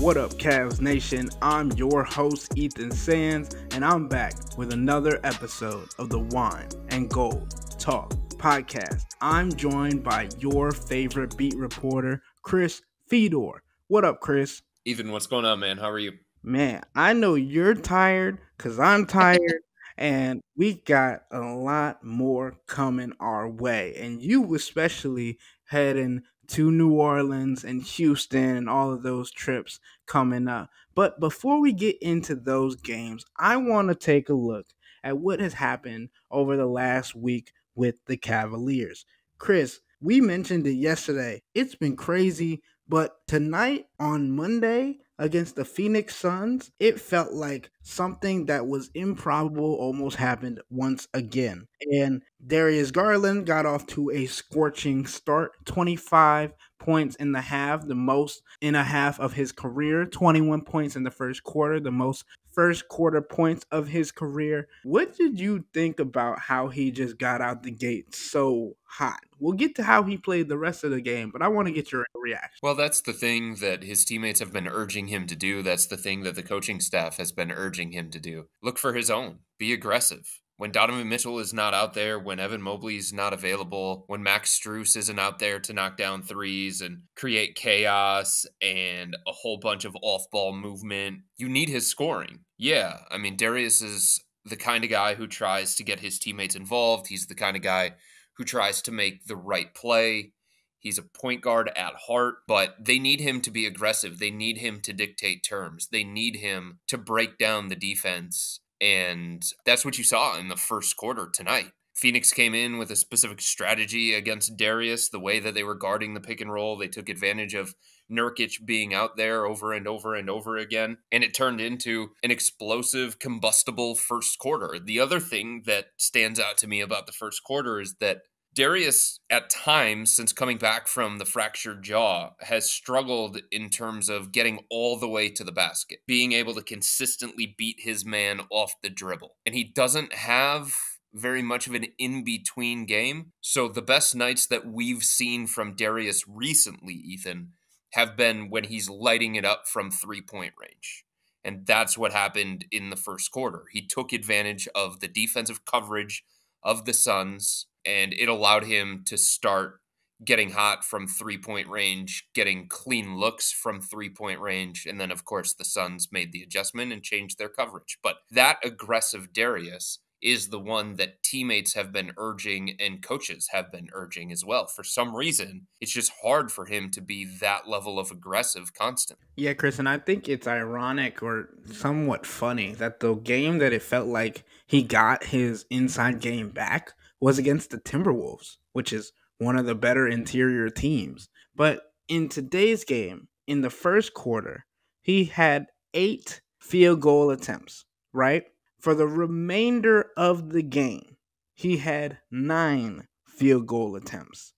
What up, Cavs Nation? I'm your host, Ethan Sands, and I'm back with another episode of the Wine and Gold Talk podcast. I'm joined by your favorite beat reporter, Chris Fedor. What up, Chris? Ethan, what's going on, man? How are you? Man, I know you're tired because I'm tired, and we got a lot more coming our way. And you, especially, heading to New Orleans and Houston and all of those trips coming up. But before we get into those games, I want to take a look at what has happened over the last week with the Cavaliers. Chris, we mentioned it yesterday. It's been crazy, but tonight on Monday, against the Phoenix Suns, it felt like something that was improbable almost happened once again. And Darius Garland got off to a scorching start 25 points in the half, the most in a half of his career, 21 points in the first quarter, the most first quarter points of his career. What did you think about how he just got out the gate so hot? We'll get to how he played the rest of the game, but I want to get your reaction. Well, that's the thing that his teammates have been urging him to do. That's the thing that the coaching staff has been urging him to do. Look for his own, be aggressive when Donovan Mitchell is not out there, when Evan Mobley is not available, when Max Strus isn't out there to knock down threes and create chaos and a whole bunch of off ball movement, you need his scoring. Yeah, I mean, Darius is the kind of guy who tries to get his teammates involved. He's the kind of guy who tries to make the right play. He's a point guard at heart, but they need him to be aggressive. They need him to dictate terms. They need him to break down the defense and that's what you saw in the first quarter tonight. Phoenix came in with a specific strategy against Darius, the way that they were guarding the pick and roll. They took advantage of Nurkic being out there over and over and over again. And it turned into an explosive, combustible first quarter. The other thing that stands out to me about the first quarter is that Darius, at times since coming back from the fractured jaw, has struggled in terms of getting all the way to the basket, being able to consistently beat his man off the dribble. And he doesn't have very much of an in between game. So the best nights that we've seen from Darius recently, Ethan, have been when he's lighting it up from three point range. And that's what happened in the first quarter. He took advantage of the defensive coverage of the Suns and it allowed him to start getting hot from three point range, getting clean looks from three point range. And then, of course, the Suns made the adjustment and changed their coverage. But that aggressive Darius is the one that teammates have been urging and coaches have been urging as well. For some reason, it's just hard for him to be that level of aggressive constant. Yeah, Chris, and I think it's ironic or somewhat funny that the game that it felt like he got his inside game back was against the Timberwolves, which is one of the better interior teams. But in today's game, in the first quarter, he had eight field goal attempts, right? For the remainder of the game, he had nine field goal attempts.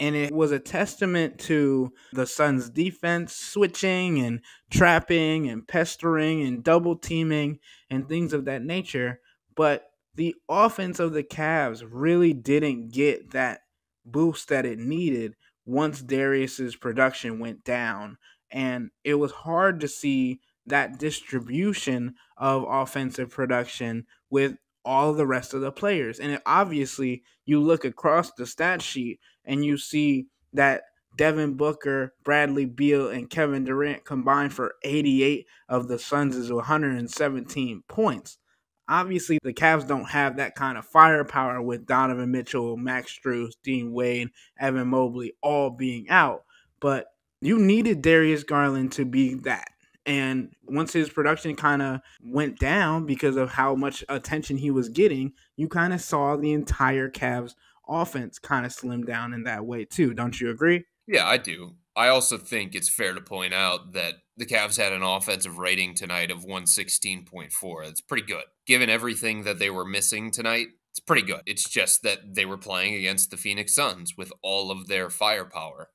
And it was a testament to the Suns' defense switching and trapping and pestering and double teaming and things of that nature. But the offense of the Cavs really didn't get that boost that it needed once Darius's production went down. And it was hard to see that distribution of offensive production with all the rest of the players. And it, obviously, you look across the stat sheet and you see that Devin Booker, Bradley Beal, and Kevin Durant combined for 88 of the Suns' 117 points obviously the Cavs don't have that kind of firepower with Donovan Mitchell, Max Strus, Dean Wade, Evan Mobley all being out. But you needed Darius Garland to be that. And once his production kind of went down because of how much attention he was getting, you kind of saw the entire Cavs offense kind of slim down in that way too. Don't you agree? Yeah, I do. I also think it's fair to point out that the Cavs had an offensive rating tonight of 116.4. That's pretty good. Given everything that they were missing tonight, it's pretty good. It's just that they were playing against the Phoenix Suns with all of their firepower,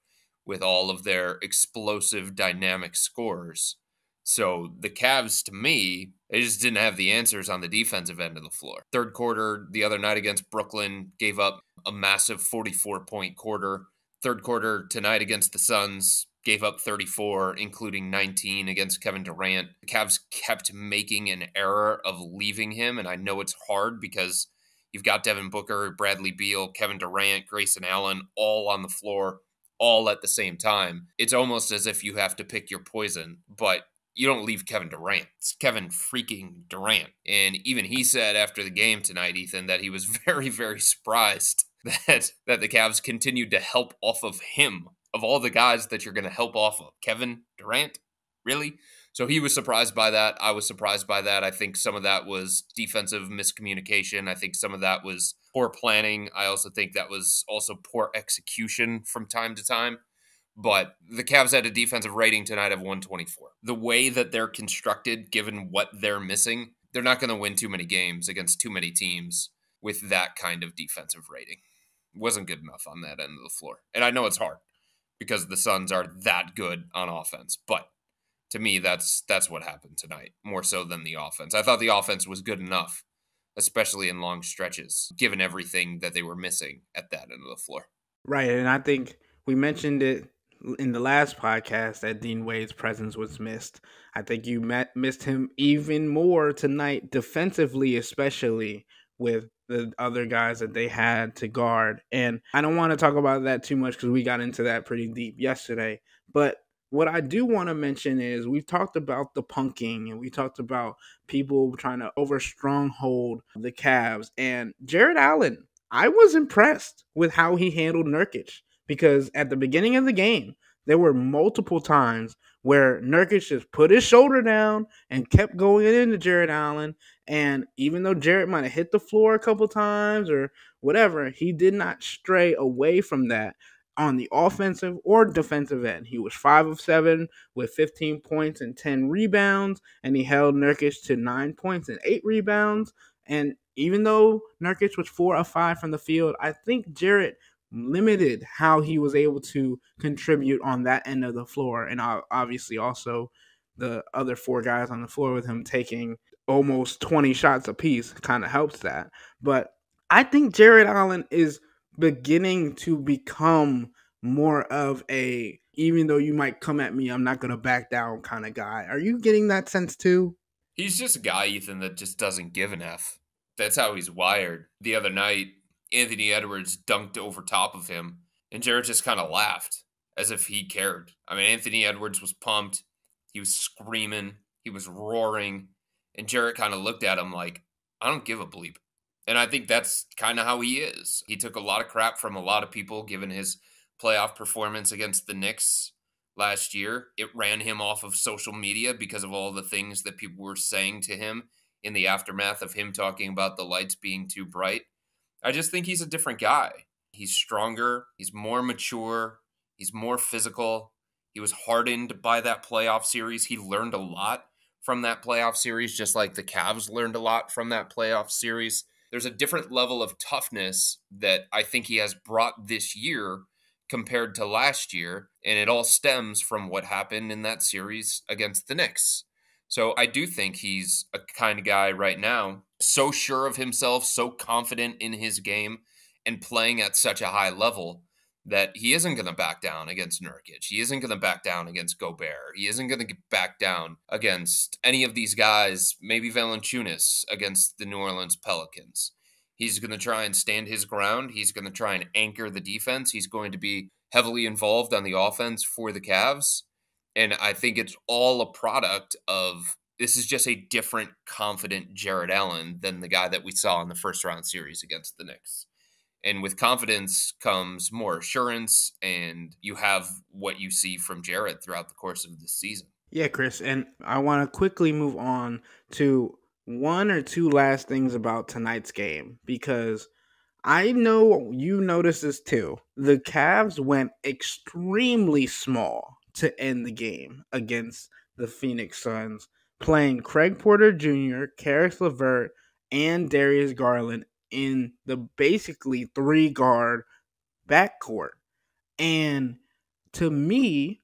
with all of their explosive, dynamic scores. So the Cavs, to me, they just didn't have the answers on the defensive end of the floor. Third quarter, the other night against Brooklyn, gave up a massive 44 point quarter third quarter tonight against the Suns, gave up 34, including 19 against Kevin Durant. The Cavs kept making an error of leaving him, and I know it's hard because you've got Devin Booker, Bradley Beal, Kevin Durant, Grayson Allen all on the floor, all at the same time. It's almost as if you have to pick your poison, but you don't leave Kevin Durant. It's Kevin freaking Durant. And even he said after the game tonight, Ethan, that he was very, very surprised that that the Cavs continued to help off of him of all the guys that you're going to help off of. Kevin Durant, really? So he was surprised by that. I was surprised by that. I think some of that was defensive miscommunication. I think some of that was poor planning. I also think that was also poor execution from time to time. But the Cavs had a defensive rating tonight of 124. The way that they're constructed, given what they're missing, they're not going to win too many games against too many teams with that kind of defensive rating. Wasn't good enough on that end of the floor. And I know it's hard because the Suns are that good on offense. But to me, that's that's what happened tonight, more so than the offense. I thought the offense was good enough, especially in long stretches, given everything that they were missing at that end of the floor. Right, and I think we mentioned it in the last podcast that Dean Wade's presence was missed. I think you met, missed him even more tonight, defensively, especially with the other guys that they had to guard. And I don't want to talk about that too much because we got into that pretty deep yesterday. But what I do want to mention is we've talked about the punking and we talked about people trying to over stronghold the Cavs. And Jarrett Allen, I was impressed with how he handled Nurkic because at the beginning of the game, there were multiple times where Nurkic just put his shoulder down and kept going into Jarrett Allen. And even though Jarrett might have hit the floor a couple times or whatever, he did not stray away from that on the offensive or defensive end. He was 5 of 7 with 15 points and 10 rebounds, and he held Nurkic to 9 points and 8 rebounds. And even though Nurkic was 4 of 5 from the field, I think Jarrett limited how he was able to contribute on that end of the floor. And obviously, also the other four guys on the floor with him taking almost 20 shots apiece kind of helps that. But I think Jarrett Allen is beginning to become more of a even though you might come at me, I'm not going to back down kind of guy. Are you getting that sense too? He's just a guy, Ethan, that just doesn't give an F. That's how he's wired. The other night, Anthony Edwards dunked over top of him, and Jarrett just kind of laughed as if he cared. I mean, Anthony Edwards was pumped. He was screaming. He was roaring. And Jarrett kind of looked at him like, I don't give a bleep. And I think that's kind of how he is. He took a lot of crap from a lot of people given his playoff performance against the Knicks last year. It ran him off of social media because of all the things that people were saying to him in the aftermath of him talking about the lights being too bright. I just think he's a different guy. He's stronger, he's more mature, he's more physical. He was hardened by that playoff series. He learned a lot from that playoff series, just like the Cavs learned a lot from that playoff series. There's a different level of toughness that I think he has brought this year compared to last year. And it all stems from what happened in that series against the Knicks. So I do think he's a kind of guy right now, so sure of himself, so confident in his game, and playing at such a high level that he isn't going to back down against Nurkic. He isn't going to back down against Gobert. He isn't going to back down against any of these guys, maybe Valanciunas against the New Orleans Pelicans. He's going to try and stand his ground. He's going to try and anchor the defense. He's going to be heavily involved on the offense for the Cavs. And I think it's all a product of this is just a different, confident Jarrett Allen than the guy that we saw in the first round series against the Knicks. And with confidence comes more assurance, and you have what you see from Jarrett throughout the course of the season. Yeah, Chris. And I want to quickly move on to one or two last things about tonight's game because I know you noticed this too. The Cavs went extremely small to end the game against the Phoenix Suns, playing Craig Porter Jr., Caris LeVert, and Darius Garland in the basically three guard backcourt. And to me,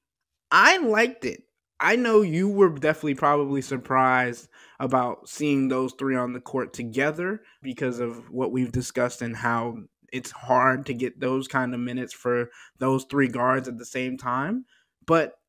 I liked it. I know you were definitely probably surprised about seeing those three on the court together because of what we've discussed and how it's hard to get those kind of minutes for those three guards at the same time. But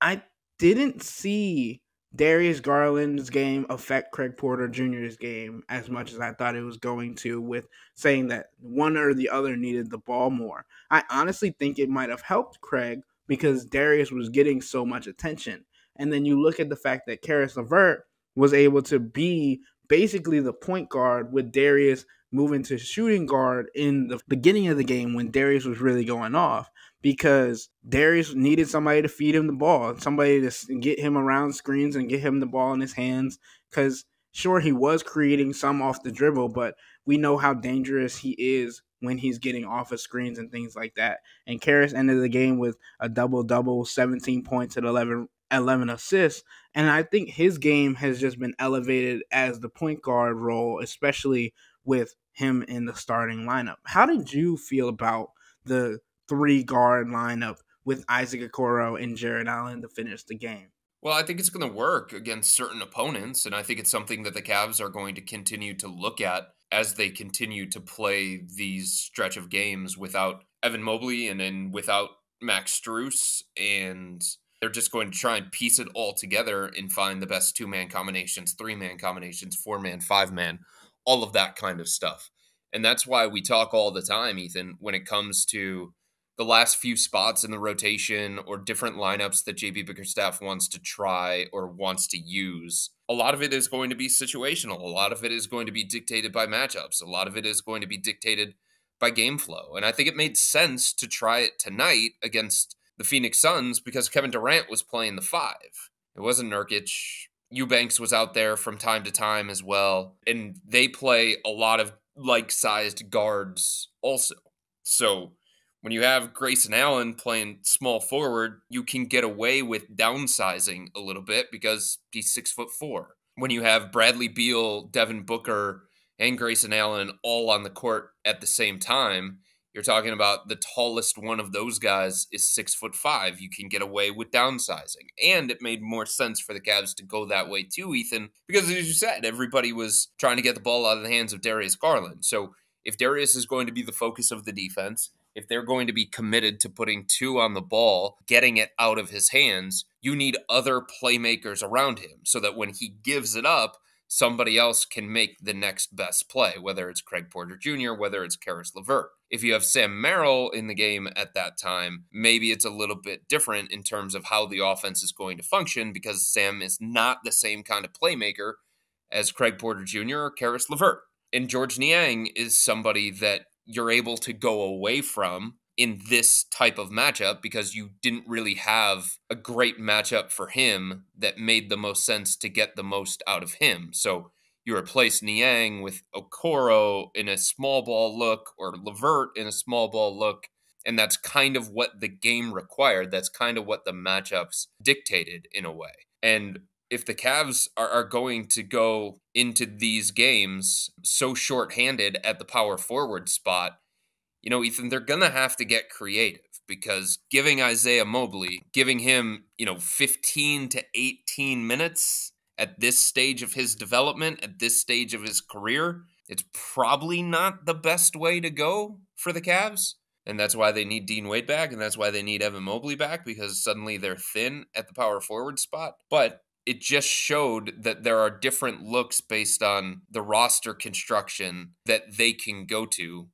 I didn't see Darius Garland's game affect Craig Porter Jr.'s game as much as I thought it was going to, with saying that one or the other needed the ball more. I honestly think it might have helped Craig because Darius was getting so much attention. And then you look at the fact that Caris LeVert was able to be basically the point guard with Darius moving to shooting guard in the beginning of the game when Darius was really going off because Darius needed somebody to feed him the ball, somebody to get him around screens and get him the ball in his hands. Because sure, he was creating some off the dribble, but we know how dangerous he is when he's getting off of screens and things like that. And Caris ended the game with a double double, 17 points and 11, 11 assists. And I think his game has just been elevated as the point guard role, especially with him in the starting lineup. How did you feel about the three guard lineup with Isaac Okoro and Jarrett Allen to finish the game. Well, I think it's going to work against certain opponents, and I think it's something that the Cavs are going to continue to look at as they continue to play these stretch of games without Evan Mobley and then without Max Strus, and they're just going to try and piece it all together and find the best two man combinations, three man combinations, four man, five man, all of that kind of stuff. And that's why we talk all the time, Ethan, when it comes to the last few spots in the rotation or different lineups that JB Bickerstaff wants to try or wants to use. A lot of it is going to be situational. A lot of it is going to be dictated by matchups. A lot of it is going to be dictated by game flow. And I think it made sense to try it tonight against the Phoenix Suns because Kevin Durant was playing the five. It wasn't Nurkic. Eubanks was out there from time to time as well. And they play a lot of like sized guards also. So when you have Grayson Allen playing small forward, you can get away with downsizing a little bit because he's six foot four. When you have Bradley Beal, Devin Booker, and Grayson Allen all on the court at the same time, you're talking about the tallest one of those guys is six foot five. You can get away with downsizing. And it made more sense for the Cavs to go that way too, Ethan, because as you said, everybody was trying to get the ball out of the hands of Darius Garland. So if Darius is going to be the focus of the defense, if they're going to be committed to putting two on the ball, getting it out of his hands, you need other playmakers around him so that when he gives it up, somebody else can make the next best play, whether it's Craig Porter Jr., whether it's Caris LeVert. If you have Sam Merrill in the game at that time, maybe it's a little bit different in terms of how the offense is going to function because Sam is not the same kind of playmaker as Craig Porter Jr. or Caris LeVert. And George Niang is somebody that you're able to go away from in this type of matchup because you didn't really have a great matchup for him that made the most sense to get the most out of him. So you replace Niang with Okoro in a small ball look or LeVert in a small ball look. And that's kind of what the game required. That's kind of what the matchups dictated in a way. And if the Cavs are, are going to go into these games so shorthanded at the power forward spot, you know, Ethan, they're going to have to get creative because giving Isaiah Mobley, giving him, you know, 15 to 18 minutes at this stage of his development, at this stage of his career, it's probably not the best way to go for the Cavs. And that's why they need Dean Wade back, and that's why they need Evan Mobley back because suddenly they're thin at the power forward spot. But it just showed that there are different looks based on the roster construction that they can go to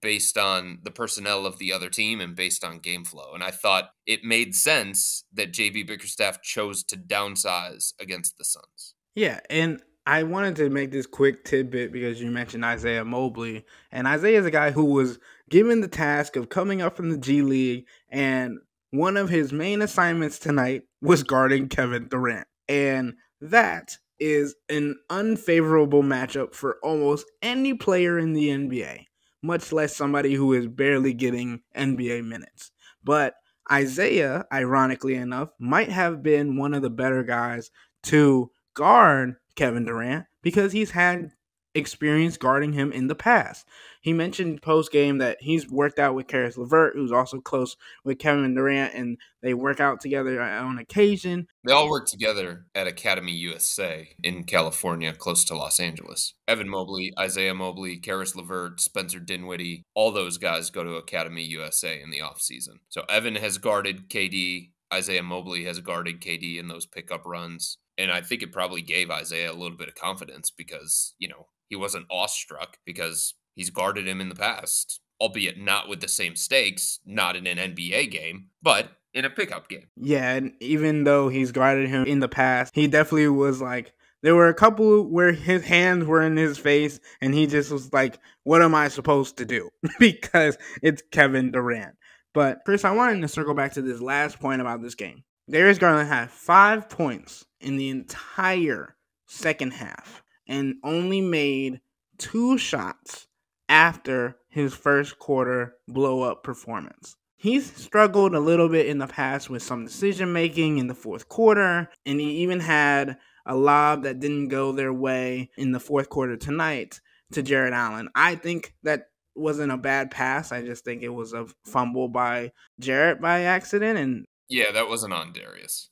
based on the personnel of the other team and based on game flow. And I thought it made sense that JB Bickerstaff chose to downsize against the Suns. Yeah, and I wanted to make this quick tidbit because you mentioned Isaiah Mobley. And Isaiah is a guy who was given the task of coming up from the G League and one of his main assignments tonight was guarding Kevin Durant. And that is an unfavorable matchup for almost any player in the NBA, much less somebody who is barely getting NBA minutes. But Isaiah, ironically enough, might have been one of the better guys to guard Kevin Durant because he's had experience guarding him in the past. He mentioned post game that he's worked out with Caris LeVert, who's also close with Kevin Durant, and they work out together on occasion. They all work together at Academy USA in California, close to Los Angeles. Evan Mobley, Isaiah Mobley, Caris LeVert, Spencer Dinwiddie, all those guys go to Academy USA in the offseason. So Evan has guarded KD, Isaiah Mobley has guarded KD in those pickup runs. And I think it probably gave Isaiah a little bit of confidence because, you know, he wasn't awestruck because he's guarded him in the past, albeit not with the same stakes, not in an NBA game, but in a pickup game. Yeah, and even though he's guarded him in the past, he definitely was like, there were a couple where his hands were in his face and he just was like, what am I supposed to do? because it's Kevin Durant. But Chris, I wanted to circle back to this last point about this game. Darius Garland had five points in the entire second half and only made two shots after his first quarter blow up performance. He's struggled a little bit in the past with some decision making in the fourth quarter, and he even had a lob that didn't go their way in the fourth quarter tonight to Jarrett Allen. I think that wasn't a bad pass. I just think it was a fumble by Jarrett by accident. And yeah, that wasn't on Darius.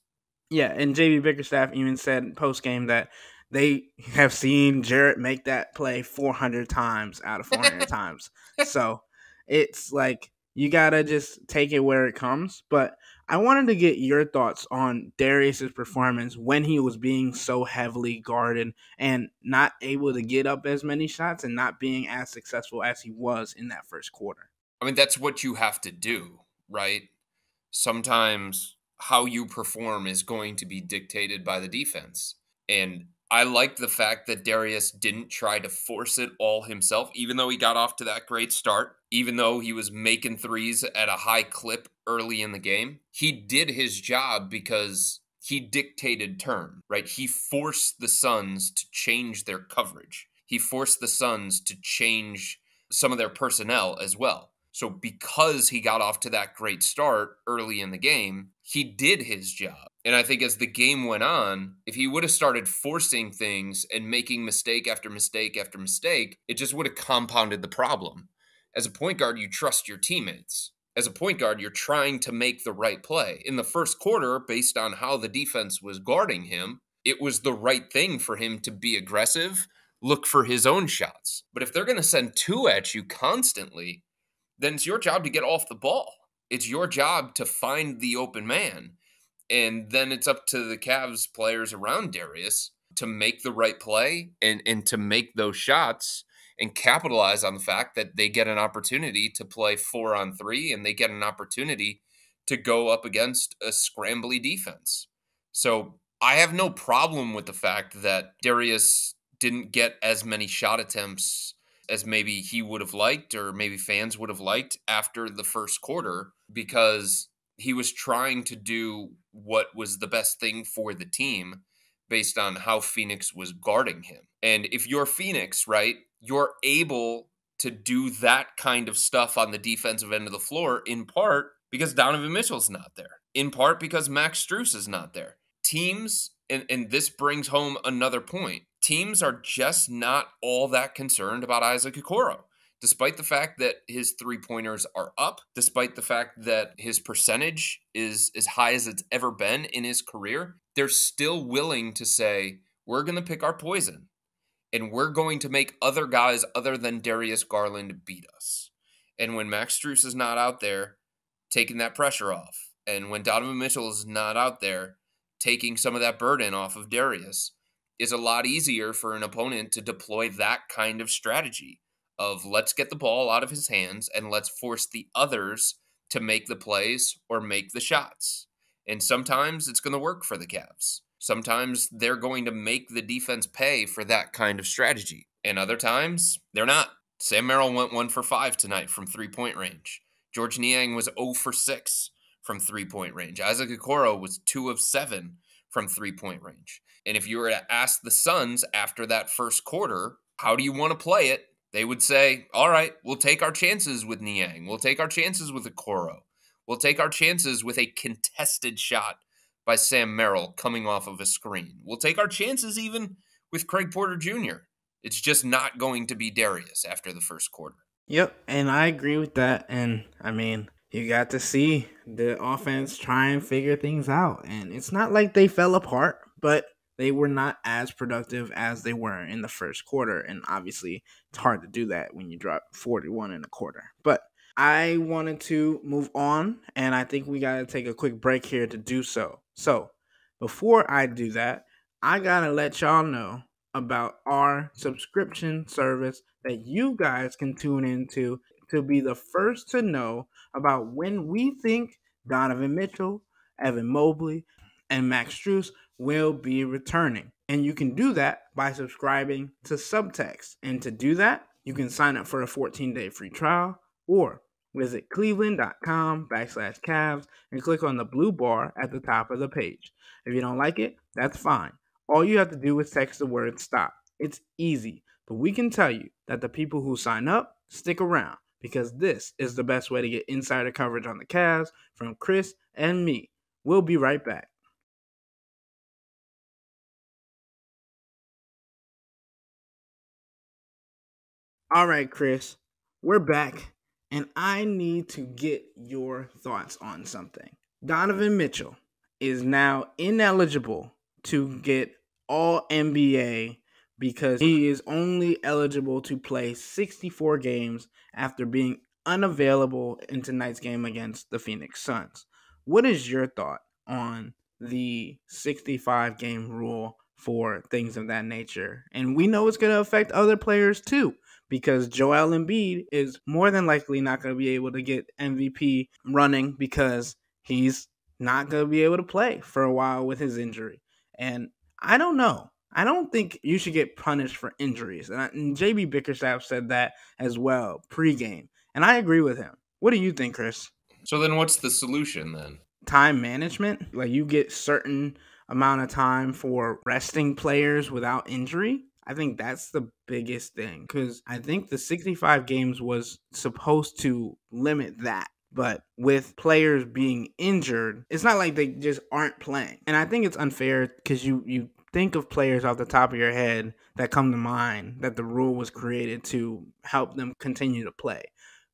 Yeah, and JB Bickerstaff even said post game that they have seen Jarrett make that play 400 times out of 400 times. So it's like you gotta just take it where it comes. But I wanted to get your thoughts on Darius's performance when he was being so heavily guarded and not able to get up as many shots and not being as successful as he was in that first quarter. I mean, that's what you have to do, right? Sometimes how you perform is going to be dictated by the defense. And I like the fact that Darius didn't try to force it all himself, even though he got off to that great start, even though he was making threes at a high clip early in the game. He did his job because he dictated term, right? He forced the Suns to change their coverage. He forced the Suns to change some of their personnel as well. So because he got off to that great start early in the game, he did his job. And I think as the game went on, if he would have started forcing things and making mistake after mistake after mistake, it just would have compounded the problem. As a point guard, you trust your teammates. As a point guard, you're trying to make the right play. In the first quarter, based on how the defense was guarding him, it was the right thing for him to be aggressive, look for his own shots. But if they're going to send two at you constantly, then it's your job to get off the ball. It's your job to find the open man. And then it's up to the Cavs players around Darius to make the right play and, and to make those shots and capitalize on the fact that they get an opportunity to play four on three and they get an opportunity to go up against a scrambly defense. So I have no problem with the fact that Darius didn't get as many shot attempts as maybe he would have liked or maybe fans would have liked after the first quarter because he was trying to do what was the best thing for the team based on how Phoenix was guarding him. And if you're Phoenix, right, you're able to do that kind of stuff on the defensive end of the floor in part because Donovan Mitchell's not there, in part because Max Strus is not there. Teams, and, and this brings home another point teams are just not all that concerned about Isaac Okoro. Despite the fact that his three pointers are up, despite the fact that his percentage is as high as it's ever been in his career, they're still willing to say, we're going to pick our poison and we're going to make other guys other than Darius Garland beat us. And when Max Strus is not out there, taking that pressure off, and when Donovan Mitchell is not out there, taking some of that burden off of Darius, is a lot easier for an opponent to deploy that kind of strategy of let's get the ball out of his hands and let's force the others to make the plays or make the shots. And sometimes it's going to work for the Cavs. Sometimes they're going to make the defense pay for that kind of strategy. And other times they're not. Sam Merrill went one for five tonight from three point range. George Niang was 0 for 6 from three point range. Isaac Okoro was 2 of 7 from three point range. And if you were to ask the Suns after that first quarter, how do you want to play it? They would say, all right, we'll take our chances with Niang. We'll take our chances with Okoro. We'll take our chances with a contested shot by Sam Merrill coming off of a screen. We'll take our chances even with Craig Porter Jr. It's just not going to be Darius after the first quarter. Yep, and I agree with that. And I mean, you got to see the offense try and figure things out. And it's not like they fell apart, but they were not as productive as they were in the first quarter. And obviously, it's hard to do that when you drop 41 in a quarter. But I wanted to move on, and I think we got to take a quick break here to do so. So, before I do that, I got to let y'all know about our subscription service that you guys can tune into to be the first to know about when we think Donovan Mitchell, Evan Mobley, and Max Strus will be returning. And you can do that by subscribing to Subtext. And to do that, you can sign up for a 14 day free trial or visit cleveland.com backslash Cavs and click on the blue bar at the top of the page. If you don't like it, that's fine. All you have to do is text the word stop. It's easy, but we can tell you that the people who sign up stick around because this is the best way to get insider coverage on the Cavs from Chris and me. We'll be right back. All right, Chris, we're back, and I need to get your thoughts on something. Donovan Mitchell is now ineligible to get all NBA because he is only eligible to play 64 games after being unavailable in tonight's game against the Phoenix Suns. What is your thought on the 65 game rule for things of that nature? And we know it's going to affect other players too because Joel Embiid is more than likely not going to be able to get MVP running because he's not going to be able to play for a while with his injury. And I don't know. I don't think you should get punished for injuries. And, I, and JB Bickerstaff said that as well pregame. And I agree with him. What do you think, Chris? So then what's the solution then? Time management. Like you get certain amount of time for resting players without injury. I think that's the biggest thing because I think the 65 games was supposed to limit that. But with players being injured, it's not like they just aren't playing. And I think it's unfair because you, you think of players off the top of your head that come to mind that the rule was created to help them continue to play.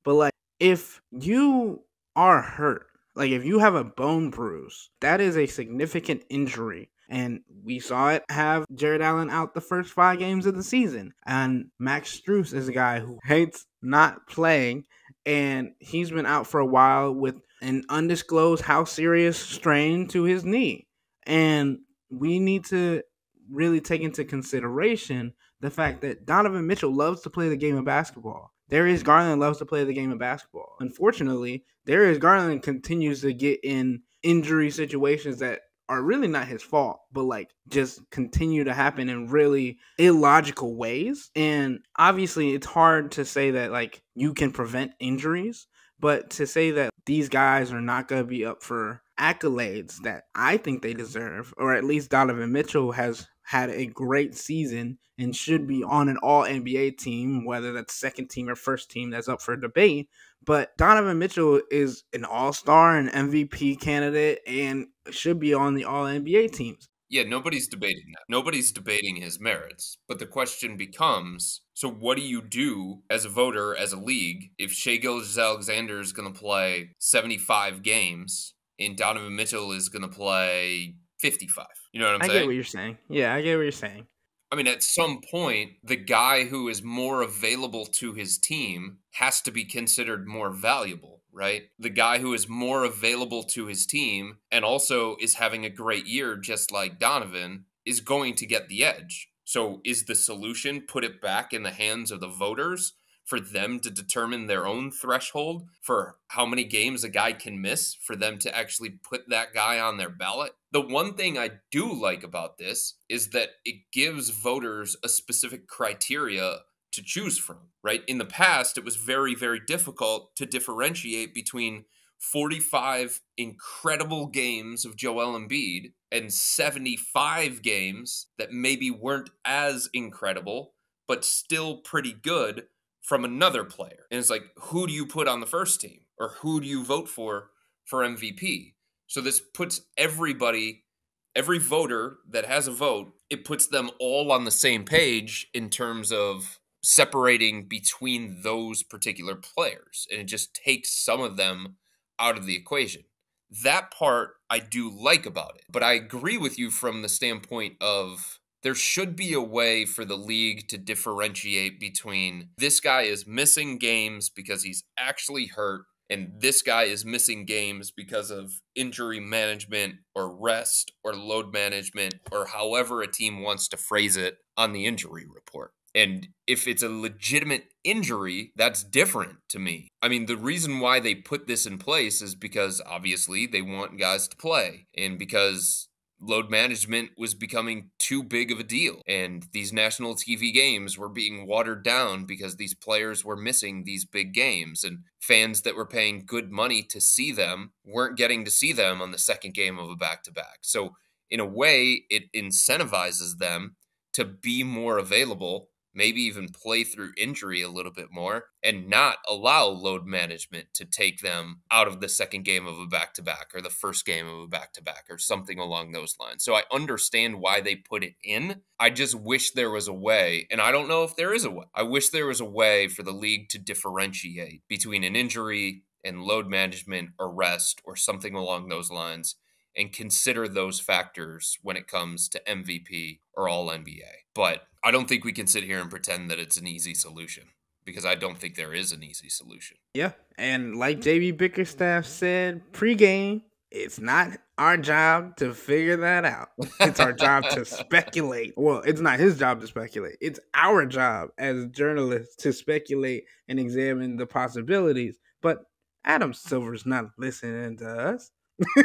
But like if you are hurt, like if you have a bone bruise, that is a significant injury and we saw it have Jarrett Allen out the first five games of the season. And Max Strus is a guy who hates not playing. And he's been out for a while with an undisclosed how serious strain to his knee. And we need to really take into consideration the fact that Donovan Mitchell loves to play the game of basketball. Darius Garland loves to play the game of basketball. Unfortunately, Darius Garland continues to get in injury situations that are really not his fault, but like just continue to happen in really illogical ways. And obviously, it's hard to say that like you can prevent injuries, but to say that these guys are not going to be up for accolades that I think they deserve, or at least Donovan Mitchell has had a great season and should be on an all NBA team, whether that's second team or first team, that's up for debate. But Donovan Mitchell is an all star, an MVP candidate, and should be on the all NBA teams. Yeah, nobody's debating that. Nobody's debating his merits. But the question becomes so, what do you do as a voter, as a league, if Shai Gilgeous-Alexander is going to play 75 games and Donovan Mitchell is going to play 55? You know what I'm I saying? I get what you're saying. Yeah, I get what you're saying. I mean, at some point, the guy who is more available to his team has to be considered more valuable, right? The guy who is more available to his team and also is having a great year, just like Donovan, is going to get the edge. So, is the solution put it back in the hands of the voters for them to determine their own threshold for how many games a guy can miss for them to actually put that guy on their ballot. The one thing I do like about this is that it gives voters a specific criteria to choose from, right? In the past, it was very, very difficult to differentiate between 45 incredible games of Joel Embiid and 75 games that maybe weren't as incredible, but still pretty good from another player. And it's like, who do you put on the first team? Or who do you vote for for MVP? So this puts everybody, every voter that has a vote, it puts them all on the same page in terms of separating between those particular players. And it just takes some of them out of the equation. That part I do like about it. But I agree with you from the standpoint of there should be a way for the league to differentiate between this guy is missing games because he's actually hurt and this guy is missing games because of injury management or rest or load management or however a team wants to phrase it on the injury report. And if it's a legitimate injury, that's different to me. I mean, the reason why they put this in place is because obviously they want guys to play and because load management was becoming too big of a deal. And these national TV games were being watered down because these players were missing these big games. And fans that were paying good money to see them weren't getting to see them on the second game of a back to back. So, in a way, it incentivizes them to be more available maybe even play through injury a little bit more and not allow load management to take them out of the second game of a back to back or the first game of a back to back or something along those lines. So I understand why they put it in. I just wish there was a way, and I don't know if there is a way. I wish there was a way for the league to differentiate between an injury and load management or rest or something along those lines and consider those factors when it comes to MVP or all NBA. But I don't think we can sit here and pretend that it's an easy solution because I don't think there is an easy solution. Yeah. And like JB Bickerstaff said pregame, it's not our job to figure that out. It's our job to speculate. Well, it's not his job to speculate. It's our job as journalists to speculate and examine the possibilities. But Adam Silver's not listening to us.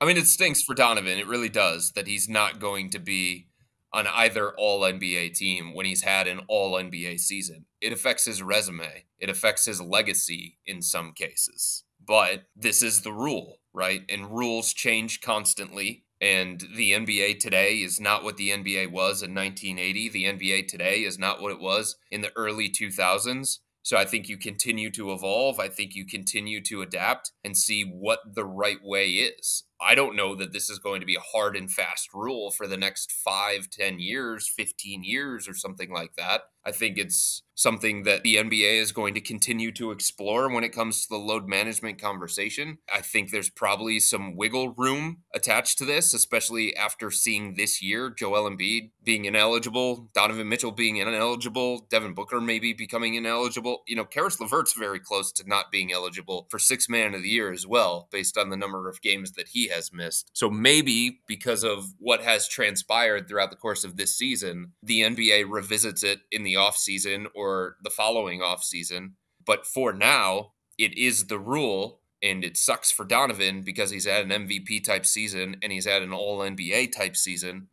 I mean, it stinks for Donovan. It really does that he's not going to be on either all NBA team when he's had an all NBA season. It affects his resume, it affects his legacy in some cases. But this is the rule, right? And rules change constantly. And the NBA today is not what the NBA was in 1980. The NBA today is not what it was in the early 2000s. So I think you continue to evolve. I think you continue to adapt and see what the right way is. I don't know that this is going to be a hard and fast rule for the next five, ten years, 15 years, or something like that. I think it's something that the NBA is going to continue to explore when it comes to the load management conversation. I think there's probably some wiggle room attached to this, especially after seeing this year Joel Embiid being ineligible, Donovan Mitchell being ineligible, Devin Booker maybe becoming ineligible. You know, Caris LeVert's very close to not being eligible for six man of the year as well, based on the number of games that he has missed. So maybe because of what has transpired throughout the course of this season, the NBA revisits it in the offseason or the following offseason. But for now, it is the rule. And it sucks for Donovan because he's had an MVP type season and he's had an all NBA type season.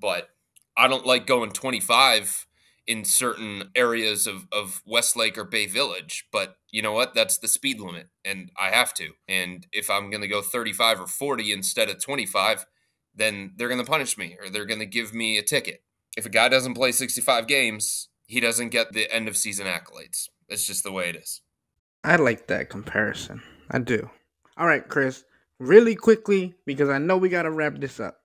But I don't like going 25 in certain areas of, of Westlake or Bay Village, but you know what? That's the speed limit, and I have to. And if I'm going to go 35 or 40 instead of 25, then they're going to punish me or they're going to give me a ticket. If a guy doesn't play 65 games, he doesn't get the end of season accolades. It's just the way it is. I like that comparison. I do. All right, Chris, really quickly, because I know we got to wrap this up.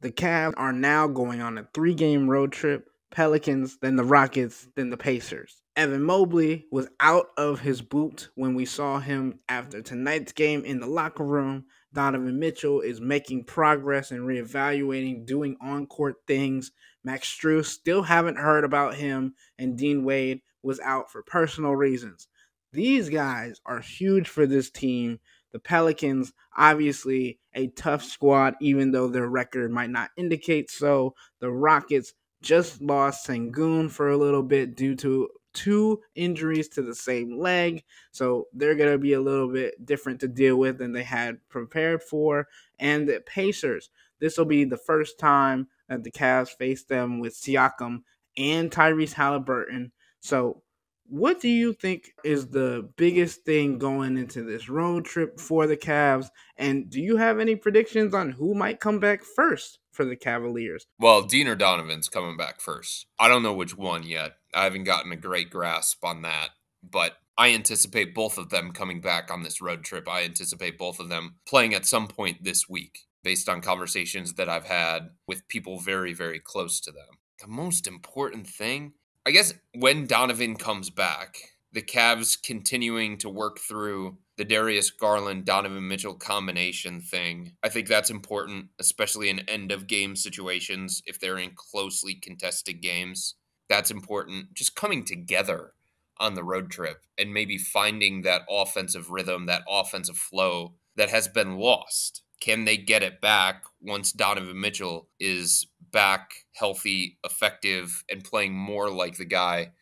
The Cavs are now going on a three game road trip Pelicans, then the Rockets, then the Pacers. Evan Mobley was out of his boot when we saw him after tonight's game in the locker room. Donovan Mitchell is making progress and reevaluating, doing on court things. Max Strus still haven't heard about him, and Dean Wade was out for personal reasons. These guys are huge for this team. The Pelicans, obviously a tough squad, even though their record might not indicate so. The Rockets, just lost Sengun for a little bit due to two injuries to the same leg. So they're going to be a little bit different to deal with than they had prepared for. And the Pacers, this will be the first time that the Cavs face them with Siakam and Tyrese Halliburton. So what do you think is the biggest thing going into this road trip for the Cavs? And do you have any predictions on who might come back first for the Cavaliers? Well, Dean or Donovan's coming back first. I don't know which one yet. I haven't gotten a great grasp on that, but I anticipate both of them coming back on this road trip. I anticipate both of them playing at some point this week based on conversations that I've had with people very, very close to them. The most important thing I guess when Donovan comes back, the Cavs continuing to work through the Darius Garland Donovan Mitchell combination thing. I think that's important, especially in end of game situations if they're in closely contested games. That's important. Just coming together on the road trip and maybe finding that offensive rhythm, that offensive flow that has been lost. Can they get it back once Donovan Mitchell is back, healthy, effective, and playing more like the guy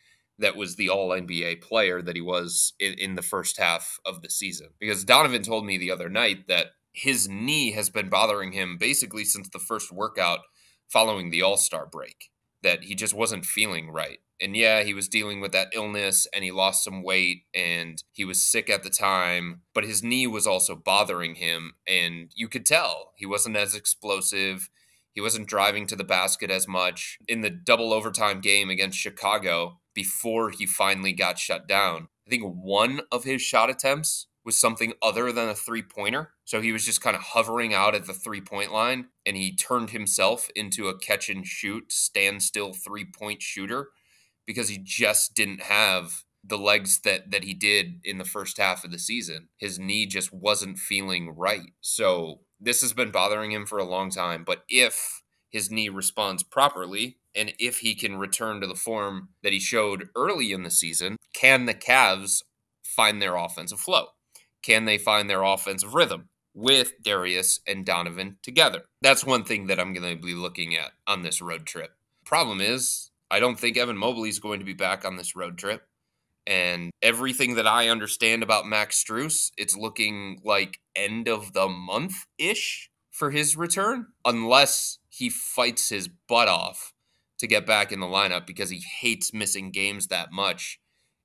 that was the all NBA player that he was in, in the first half of the season. Because Donovan told me the other night that his knee has been bothering him basically since the first workout following the All Star break, that he just wasn't feeling right. And yeah, he was dealing with that illness and he lost some weight and he was sick at the time, but his knee was also bothering him. And you could tell he wasn't as explosive. He wasn't driving to the basket as much. In the double overtime game against Chicago, before he finally got shut down. I think one of his shot attempts was something other than a three pointer. So he was just kind of hovering out at the three point line and he turned himself into a catch and shoot, standstill three point shooter because he just didn't have the legs that that he did in the first half of the season. His knee just wasn't feeling right. So this has been bothering him for a long time, but if his knee responds properly, and if he can return to the form that he showed early in the season, can the Cavs find their offensive flow? Can they find their offensive rhythm with Darius and Donovan together? That's one thing that I'm going to be looking at on this road trip. Problem is, I don't think Evan Mobley is going to be back on this road trip. And everything that I understand about Max Strus, it's looking like end of the month ish for his return, unless he fights his butt off to get back in the lineup because he hates missing games that much.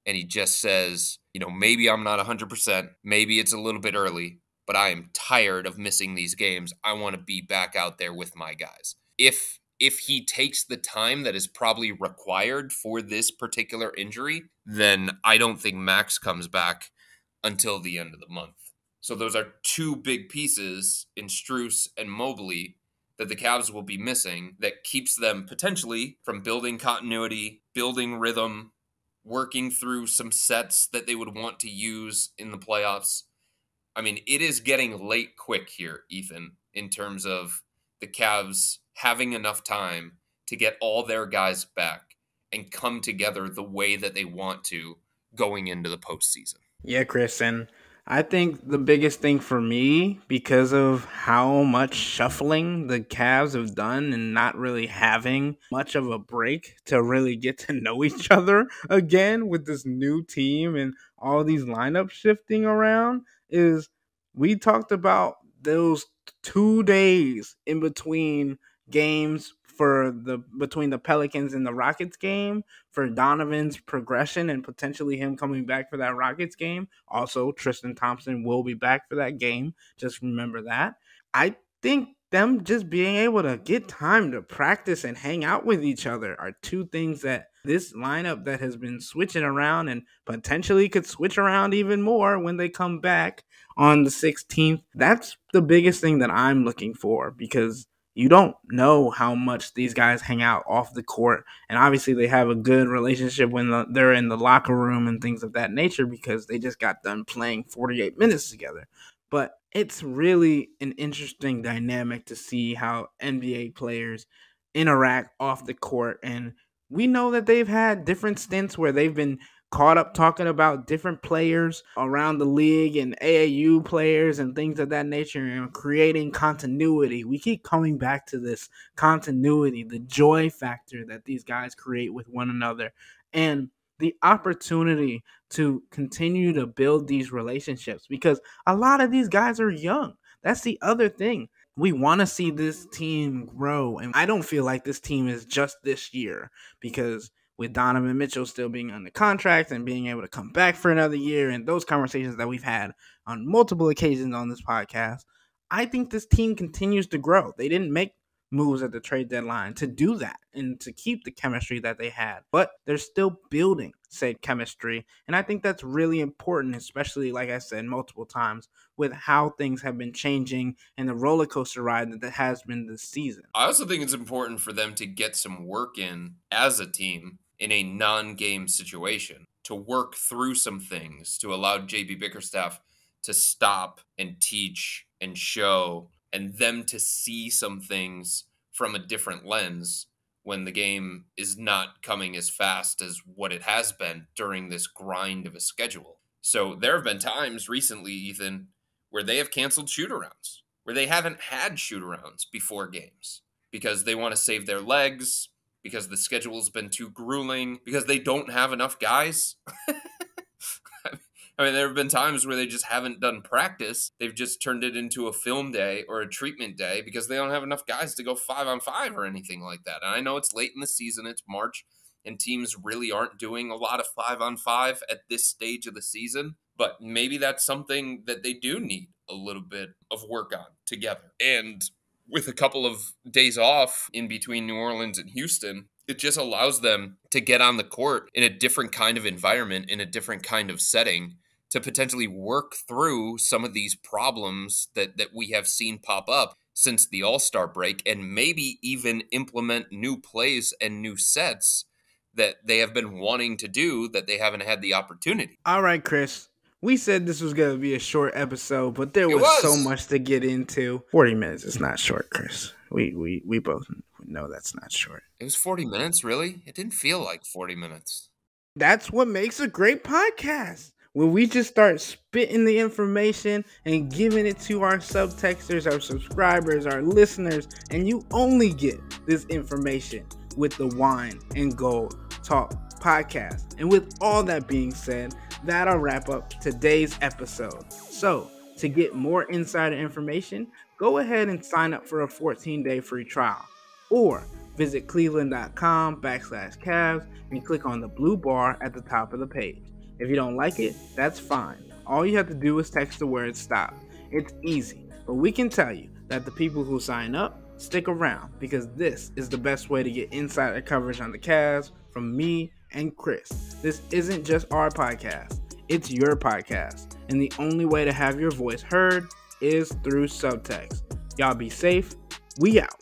And he just says, you know, maybe I'm not 100%, maybe it's a little bit early, but I am tired of missing these games. I want to be back out there with my guys. If if he takes the time that is probably required for this particular injury, then I don't think Max comes back until the end of the month. So those are two big pieces in Strus and Mobley that the Cavs will be missing that keeps them potentially from building continuity, building rhythm, working through some sets that they would want to use in the playoffs. I mean, it is getting late quick here, Ethan, in terms of the Cavs having enough time to get all their guys back and come together the way that they want to going into the postseason. Yeah, Chris, and I think the biggest thing for me, because of how much shuffling the Cavs have done and not really having much of a break to really get to know each other again with this new team and all these lineups shifting around, is we talked about those two days in between games for the between the Pelicans and the Rockets game for Donovan's progression and potentially him coming back for that Rockets game. Also, Tristan Thompson will be back for that game. Just remember that. I think them just being able to get time to practice and hang out with each other are two things that this lineup that has been switching around and potentially could switch around even more when they come back on the 16th. That's the biggest thing that I'm looking for because you don't know how much these guys hang out off the court. And obviously, they have a good relationship when the, they're in the locker room and things of that nature because they just got done playing 48 minutes together. But it's really an interesting dynamic to see how NBA players interact off the court. And we know that they've had different stints where they've been caught up talking about different players around the league and AAU players and things of that nature and creating continuity. We keep coming back to this continuity, the joy factor that these guys create with one another, and the opportunity to continue to build these relationships because a lot of these guys are young. That's the other thing. We want to see this team grow, and I don't feel like this team is just this year because with Donovan Mitchell still being under contract and being able to come back for another year and those conversations that we've had on multiple occasions on this podcast, I think this team continues to grow. They didn't make moves at the trade deadline to do that and to keep the chemistry that they had, but they're still building said chemistry. And I think that's really important, especially, like I said multiple times, with how things have been changing and the roller coaster ride that has been this season. I also think it's important for them to get some work in as a team in a non game situation to work through some things to allow JB Bickerstaff to stop and teach and show and them to see some things from a different lens when the game is not coming as fast as what it has been during this grind of a schedule. So there have been times recently, Ethan, where they have canceled shootarounds, where they haven't had shootarounds before games because they want to save their legs, because the schedule's been too grueling, because they don't have enough guys. I mean, there have been times where they just haven't done practice. They've just turned it into a film day or a treatment day because they don't have enough guys to go five on five or anything like that. And I know it's late in the season, it's March, and teams really aren't doing a lot of five on five at this stage of the season. But maybe that's something that they do need a little bit of work on together. And with a couple of days off in between New Orleans and Houston, it just allows them to get on the court in a different kind of environment, in a different kind of setting to potentially work through some of these problems that that we have seen pop up since the All-Star break and maybe even implement new plays and new sets that they have been wanting to do that they haven't had the opportunity. All right, Chris. We said this was going to be a short episode, but there was, was, so much to get into. 40 minutes is not short, Chris. We we we both know that's not short. It was 40 minutes, really? It didn't feel like 40 minutes. That's what makes a great podcast when we just start spitting the information and giving it to our subtexters, our subscribers, our listeners, and you only get this information with the Wine and Gold Talk podcast. And with all that being said, that'll wrap up today's episode. So, to get more insider information, go ahead and sign up for a 14 day free trial or visit cleveland.com backslash Cavs and click on the blue bar at the top of the page. If you don't like it, that's fine. All you have to do is text the word stop. It's easy, but we can tell you that the people who sign up stick around because this is the best way to get insider coverage on the Cavs from me and Chris. This isn't just our podcast, it's your podcast. And the only way to have your voice heard is through subtext. Y'all be safe. We out.